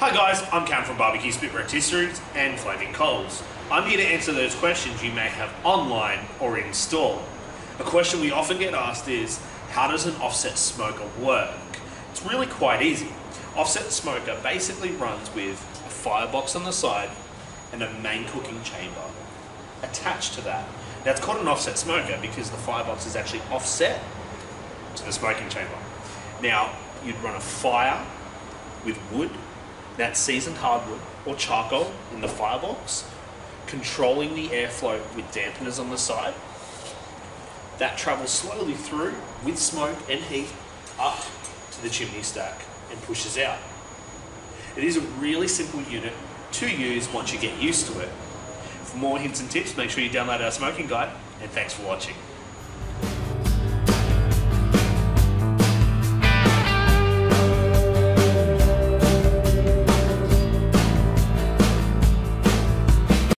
Hi guys, I'm Cam from Barbecue Spit Rotisseries and Flaming Coals. I'm here to answer those questions you may have online or in store. A question we often get asked is, how does an offset smoker work? It's really quite easy. Offset smoker basically runs with a firebox on the side and a main cooking chamber attached to that. Now it's called an offset smoker because the firebox is actually offset to the smoking chamber. Now you'd run a fire with wood, that's seasoned hardwood or charcoal in the firebox, controlling the airflow with dampeners on the side. That travels slowly through with smoke and heat up to the chimney stack and pushes out. It is a really simple unit to use once you get used to it. For more hints and tips, make sure you download our smoking guide, and thanks for watching.